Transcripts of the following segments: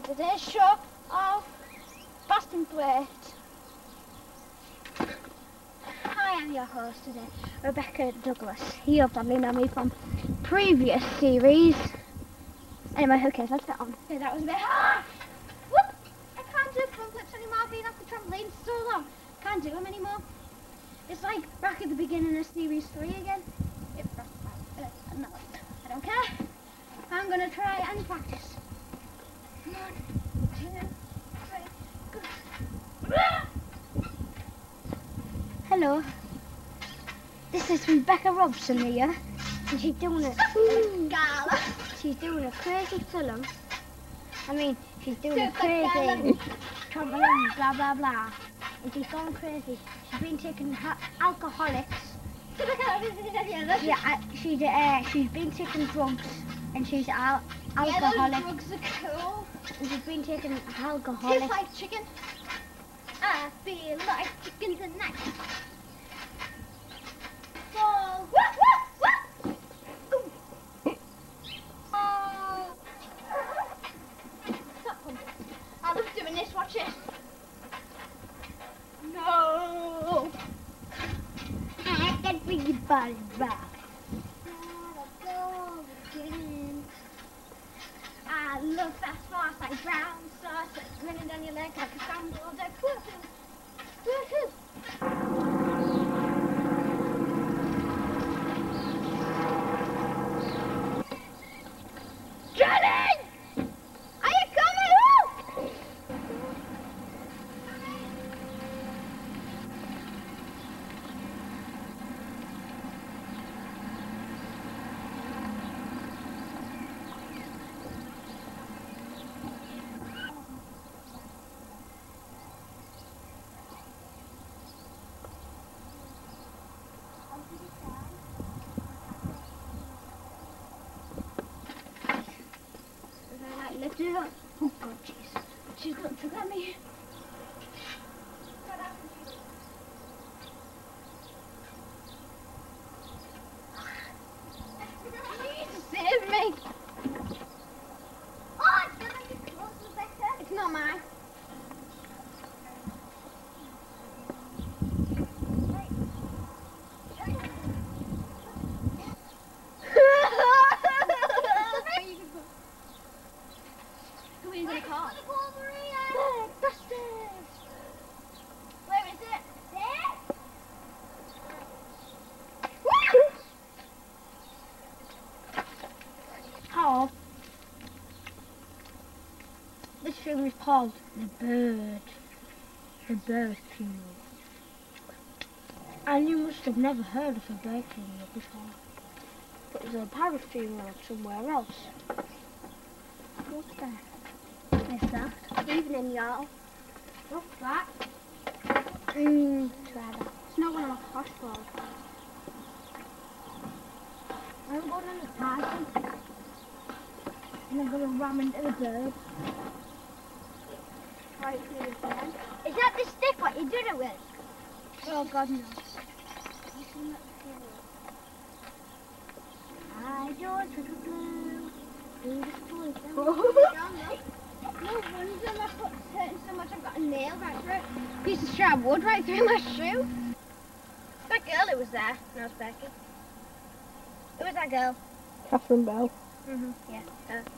to today's show of Bassenthwaite. I'm your host today, Rebecca Douglas. You probably know me from previous series. Anyway, who cares? Let's get on. Okay, that was a bit hard. Whoop! I can't do front flips anymore. I've been off the trampoline so long. Can't do them anymore. It's like back at the beginning of series three again. Right. Uh, no, I don't care. I'm gonna try and practice. One, two, three, go. Hello. This is Rebecca Robson here. And she's doing a gala. She's doing a crazy film. I mean, she's doing a crazy trampoline, blah blah blah. And she's gone crazy. She's been taking alcoholics. Yeah, she's uh, she's been taking drugs and she's al- alcoholic. Yeah, those drugs are cool. she's been taking Tastes alcoholic. like chicken. I feel like chicken tonight. Oh, whoop. Ooh. Oh. Stop pumping. I love doing this, watch it. No. I can bring your body back. I love fast fast like brown sauce that's running down your leg like a scrambled egg. Woohoo! Woohoo! Jonny! Are you coming? Woo! Oh God, jeez. She's got to get me. Please save me. Oh, it's gonna be close, Rebecca. It's not mine. Who are you gonna call? Where is it? There? How? This film is called The Bird. The Bird Funeral. And you must have never heard of a bird funeral before. But there's a parrot funeral somewhere else. What's that? What's that? Evening, y'all. What's that? Mmm, try that. It's not one of my balls. I'm going on the party. And I'm gonna ram into the bird. Right through his head. Is that the stick what you did it with? Oh God, no. I don't trick blue. Do boy, No wonder my foot's hurting so much I've got a nail right through it. Piece of sharp wood right through my shoe. That girl who was there. No, it's Becky. Who was that girl? Catherine Bell. Mm-hmm. Yeah. Uh.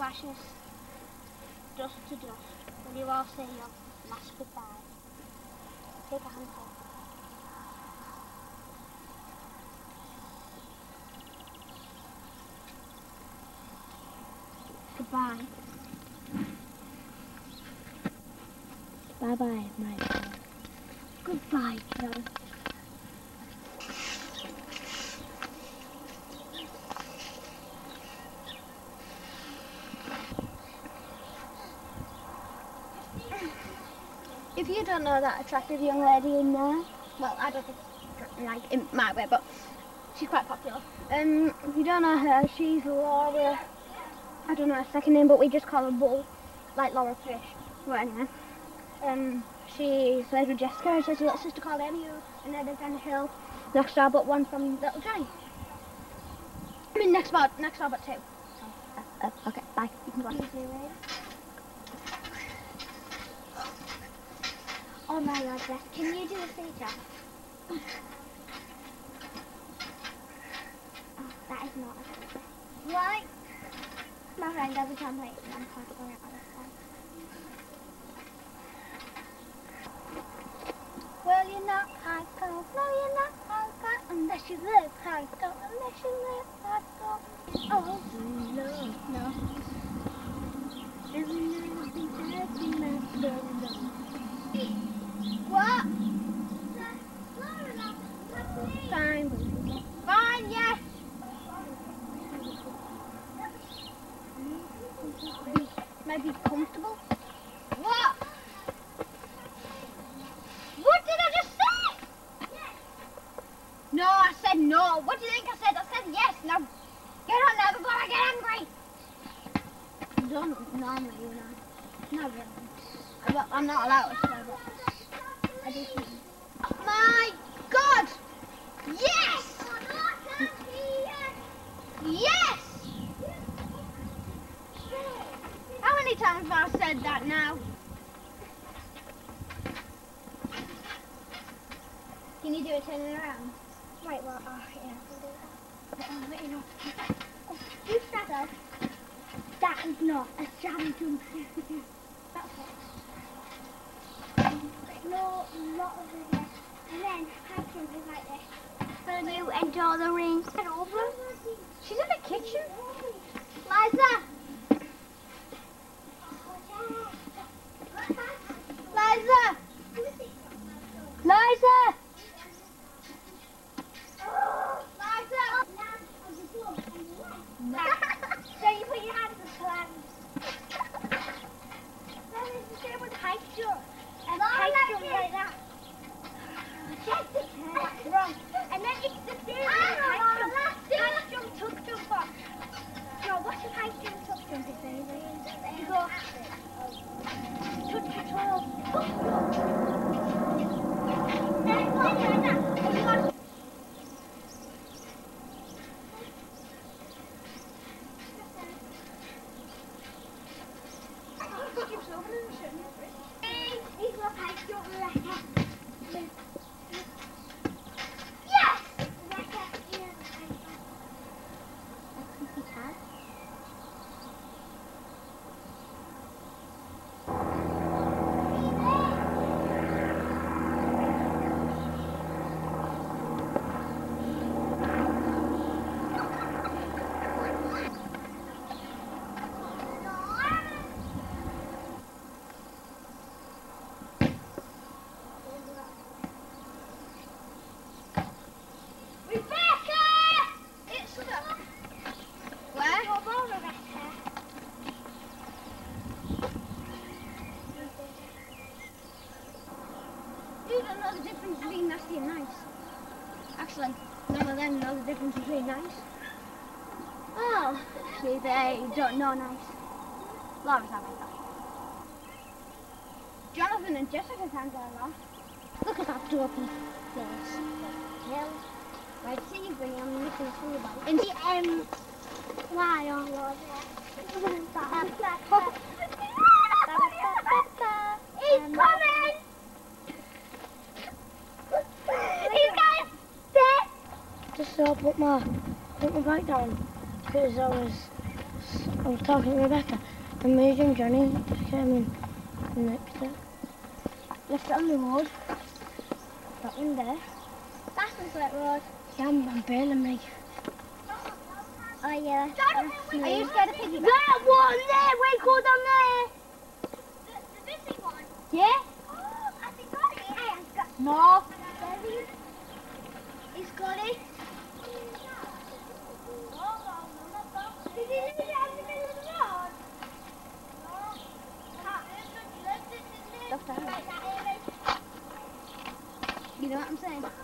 to ashes, dust to dust. When you all say your last goodbye, take a handful. Goodbye. Bye bye, my friend. Goodbye, Joe. If you don't know that attractive young lady in there, well, I don't think like in my way, but she's quite popular. Um, if you don't know her, she's Laura. I don't know her second name, but we just call her Bull, like Laura Fish. Well, anyway, um, she plays with Jessica, she has a little sister called Emmy, and then there's Anna Hill, next door but one from Little Jonny. I mean, next door, next door but two. Uh, uh, okay, bye. You can go. Oh my god, Beth, can you do a feature? Oh, that is not a feature. Why? My friend every time like I'm passing it on the side. Well, you're not hardcore. No, you're not hardcore unless you live hardcore. Unless you live hardcore. Oh, no, no. Every night I think I'd be I'm not, allowed to swear, but I do think. My God! Yes! Yes! How many times have I said that now? Can you do it turning around? Right, well, oh, yeah, I'll do that. Oh, you start. That is not a jam jump. That's it. No. And then like this. You the? Get over. She's in the kitchen. Liza! Liza! Liza! So you put your hands in clams. Then it's the same with high jump. And high jump like that. That's wrong. And then it's the same with high jump. High jump, tuck jump up. No, what's a high jump, tuck jump if anybody You go touch your toe, tuck jump. Then go like that. And you got He's got high jump letter. Yes! Letter, yeah, high jump. Rebecca! It's stuck. Where? Come on, Rebecca. You don't know the difference between nasty and nice. Actually, none of them know the difference between nice. Oh, actually, they don't know nice. Laura's not like that. Jonathan and Jessica's hands are lost. Look at that dopey face. Well, right, see you bring him, you can see about. And the, um, Why, oh Lord. He's coming! He's got a stick! Just so I put my put my bike down because I was I was talking to Rebecca and me and Jonny just came in next to left it on the road. That one there. That's the slit road. yeah, I'm, I'm bailing me. Oh yeah. Are you scared of piggyback? That one there, we called down there. The, the missing one. Yeah? Oh, has he got it? Hey, has got No. He's got it. Know what I'm saying?